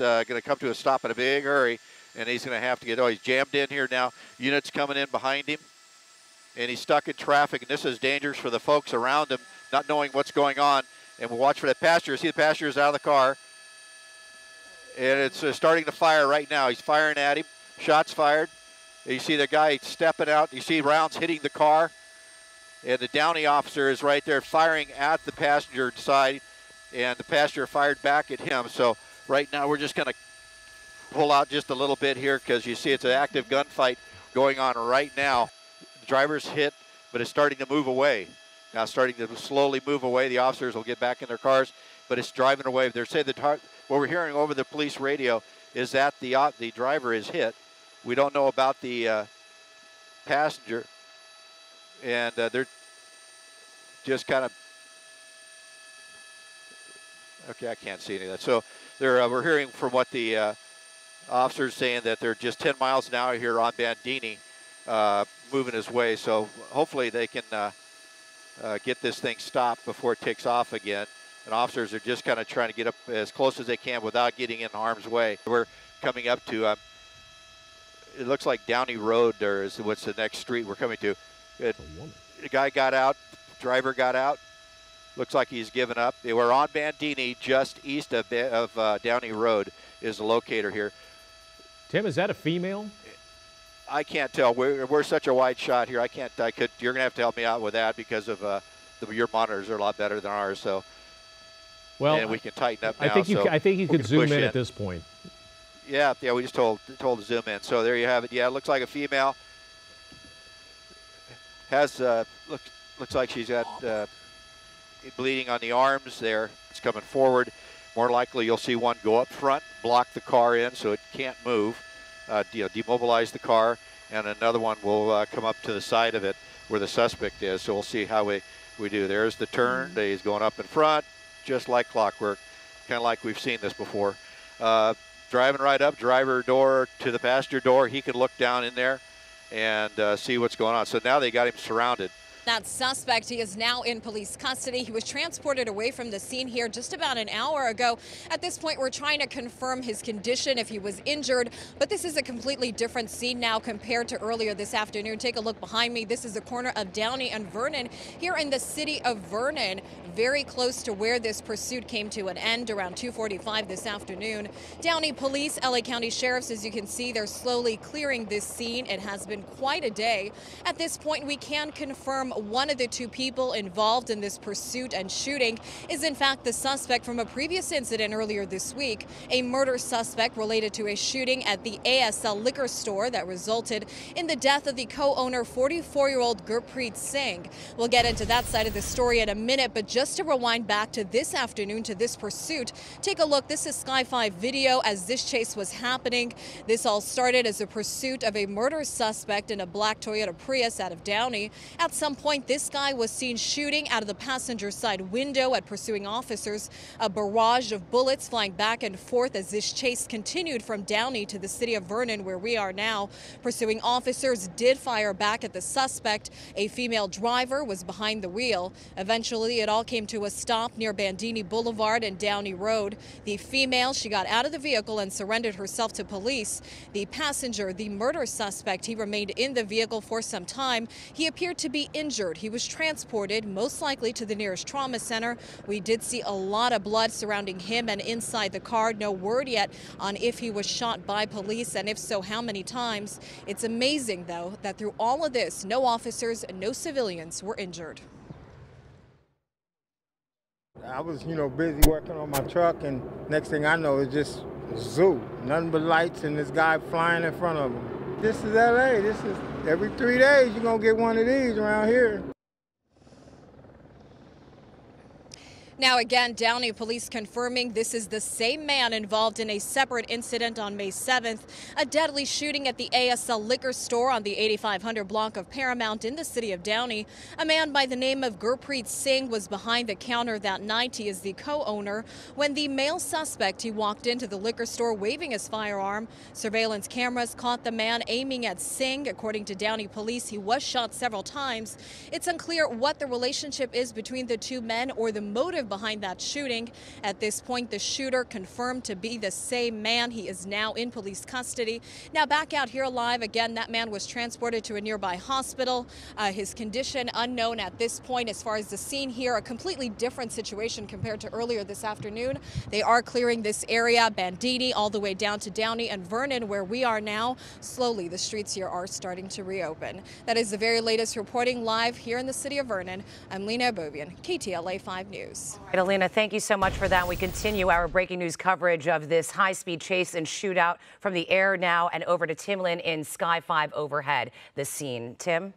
uh, going to come to a stop in a big hurry, and he's going to have to get. Oh, he's jammed in here now. Units coming in behind him, and he's stuck in traffic. And this is dangerous for the folks around him, not knowing what's going on. And we'll watch for that passenger. See the passenger's out of the car, and it's uh, starting to fire right now. He's firing at him. Shots fired. You see the guy stepping out. You see rounds hitting the car. And the Downey officer is right there firing at the passenger side. And the passenger fired back at him. So right now we're just going to pull out just a little bit here because you see it's an active gunfight going on right now. The driver's hit, but it's starting to move away. Now starting to slowly move away. The officers will get back in their cars, but it's driving away. They're saying that what we're hearing over the police radio is that the uh, the driver is hit we don't know about the uh, passenger, and uh, they're just kind of okay. I can't see any of that. So they're uh, we're hearing from what the uh, officers saying that they're just 10 miles an hour here on Bandini, uh, moving his way. So hopefully they can uh, get this thing stopped before it takes off again. And officers are just kind of trying to get up as close as they can without getting in harm's way. We're coming up to it looks like Downey Road there is what's the next street we're coming to. It, the guy got out, driver got out. Looks like he's given up. They were on Bandini, just east of, of uh, Downey Road is the locator here. Tim, is that a female? I can't tell. We're, we're such a wide shot here. I can't. I could. You're gonna have to help me out with that because of uh, the, your monitors are a lot better than ours. So, well, and we can tighten up. Now, I think you. So I think you could zoom in, in at this point. Yeah, yeah, we just told told to zoom in. So there you have it. Yeah, it looks like a female. Has uh, looks looks like she's got uh, bleeding on the arms there. It's coming forward. More likely, you'll see one go up front, block the car in so it can't move, uh, you know, demobilize the car, and another one will uh, come up to the side of it where the suspect is. So we'll see how we, we do. There's the turn. Mm-hmm. He's going up in front, just like clockwork, kind of like we've seen this before. Uh, driving right up, driver door to the passenger door. He can look down in there and uh, see what's going on. So now they got him surrounded. That suspect, he is now in police custody. He was transported away from the scene here just about an hour ago. At this point, we're trying to confirm his condition if he was injured, but this is a completely different scene now compared to earlier this afternoon. Take a look behind me. This is the corner of Downey and Vernon here in the city of Vernon, very close to where this pursuit came to an end around 245 this afternoon. Downey police, LA County sheriffs, as you can see, they're slowly clearing this scene. It has been quite a day. At this point, we can confirm one of the two people involved in this pursuit and shooting is in fact the suspect from a previous incident earlier this week, a murder suspect related to a shooting at the ASL liquor store that resulted in the death of the co-owner 44-year-old Gurpreet Singh. We'll get into that side of the story in a minute, but just to rewind back to this afternoon to this pursuit, take a look. This is Sky 5 video as this chase was happening. This all started as a pursuit of a murder suspect in a black Toyota Prius out of Downey. At some point, this guy was seen shooting out of the passenger side window at pursuing officers. A barrage of bullets flying back and forth as this chase continued from Downey to the city of Vernon, where we are now. Pursuing officers did fire back at the suspect. A female driver was behind the wheel. Eventually, it all came to a stop near Bandini Boulevard and Downey Road. The female, she got out of the vehicle and surrendered herself to police. The passenger, the murder suspect, he remained in the vehicle for some time. He appeared to be injured injured. He was transported, most likely to the nearest trauma center. We did see a lot of blood surrounding him and inside the car. No word yet on if he was shot by police and if so, how many times. It's amazing, though, that through all of this, no officers, no civilians were injured. I was, you know, busy working on my truck, and next thing I know, it's just zoo. Nothing but lights and this guy flying in front of him. This is LA. This is every three days you're gonna get one of these around here. Now, again, Downey police confirming this is the same man involved in a separate incident on May 7th, a deadly shooting at the ASL liquor store on the 8500 block of Paramount in the city of Downey. A man by the name of Gurpreet Singh was behind the counter that night. He is the co-owner. When the male suspect, he walked into the liquor store waving his firearm. Surveillance cameras caught the man aiming at Singh. According to Downey police, he was shot several times. It's unclear what the relationship is between the two men or the motive motive behind that shooting. At this point, the shooter confirmed to be the same man. He is now in police custody. Now, back out here live again, that man was transported to a nearby hospital. Uh, his condition unknown at this point. As far as the scene here, a completely different situation compared to earlier this afternoon. They are clearing this area, Bandini, all the way down to Downey and Vernon, where we are now. Slowly, the streets here are starting to reopen. That is the very latest reporting live here in the city of Vernon. I'm Lena Bobian, KTLA 5 News. Right, Alina, thank you so much for that. We continue our breaking news coverage of this high speed chase and shootout from the air now and over to Tim Lynn in Sky 5 overhead. The scene. Tim?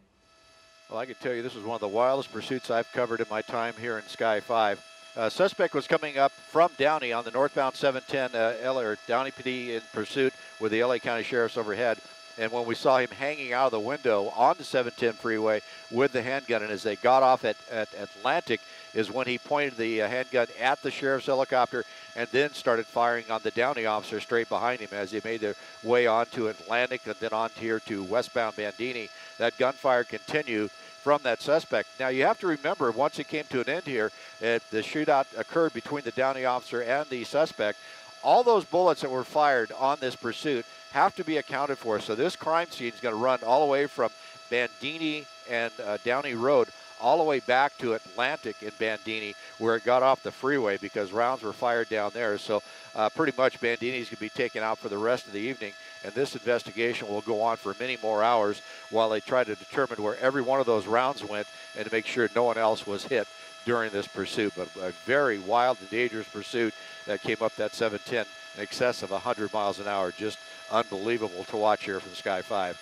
Well, I can tell you this is one of the wildest pursuits I've covered in my time here in Sky 5. Uh, suspect was coming up from Downey on the northbound 710 uh, L or Downey PD in pursuit with the LA County Sheriff's overhead. And when we saw him hanging out of the window on the 710 freeway with the handgun, and as they got off at, at Atlantic, is when he pointed the uh, handgun at the sheriff's helicopter and then started firing on the Downey officer straight behind him as they made their way onto Atlantic and then on here to westbound Bandini. That gunfire continued from that suspect. Now you have to remember, once it came to an end here, it, the shootout occurred between the Downey officer and the suspect. All those bullets that were fired on this pursuit have to be accounted for. So this crime scene is going to run all the way from Bandini and uh, Downey Road all the way back to Atlantic in Bandini, where it got off the freeway because rounds were fired down there. So uh, pretty much Bandini's going to be taken out for the rest of the evening. And this investigation will go on for many more hours while they try to determine where every one of those rounds went and to make sure no one else was hit during this pursuit. But a very wild and dangerous pursuit that came up that 710 in excess of 100 miles an hour. Just unbelievable to watch here from Sky 5.